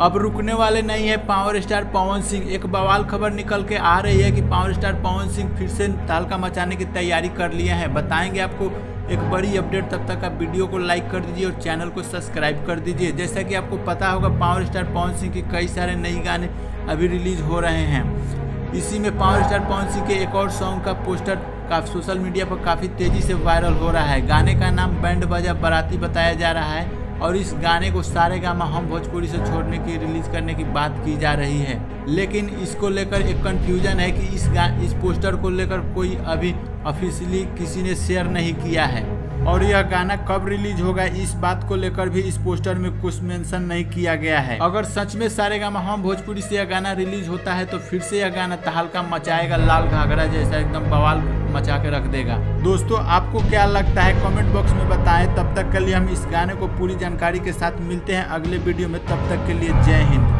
अब रुकने वाले नहीं है पावर स्टार पवन सिंह। एक बवाल खबर निकल के आ रही है कि पावर स्टार पवन सिंह फिर से तालका मचाने की तैयारी कर लिए हैं। बताएँगे आपको एक बड़ी अपडेट, तब तक आप वीडियो को लाइक कर दीजिए और चैनल को सब्सक्राइब कर दीजिए। जैसा कि आपको पता होगा, पावर स्टार पवन सिंह के कई सारे नई गाने अभी रिलीज़ हो रहे हैं। इसी में पावर स्टार पवन सिंह के एक और सॉन्ग का पोस्टर काफ़ी, सोशल मीडिया पर काफ़ी तेज़ी से वायरल हो रहा है। गाने का नाम बैंड बजा बराती बताया जा रहा है। और इस गाने को सारे गामा हम भोजपुरी से छोड़ने की, रिलीज़ करने की बात की जा रही है। लेकिन इसको लेकर एक कंफ्यूजन है कि इस इस पोस्टर को लेकर कोई अभी ऑफिशियली किसी ने शेयर नहीं किया है। और यह गाना कब रिलीज़ होगा, इस बात को लेकर भी इस पोस्टर में कुछ मेंशन नहीं किया गया है। अगर सच में सारे गामा हम भोजपुरी से यह गाना रिलीज़ होता है तो फिर से यह गाना तहलका मचाएगा, लाल घाघरा जैसा, एकदम बवाल मचा के रख देगा। दोस्तों, आपको क्या लगता है? कमेंट बॉक्स में बताएँ। तब तक के लिए हम इस गाने को पूरी जानकारी के साथ मिलते हैं अगले वीडियो में। तब तक के लिए जय हिंद।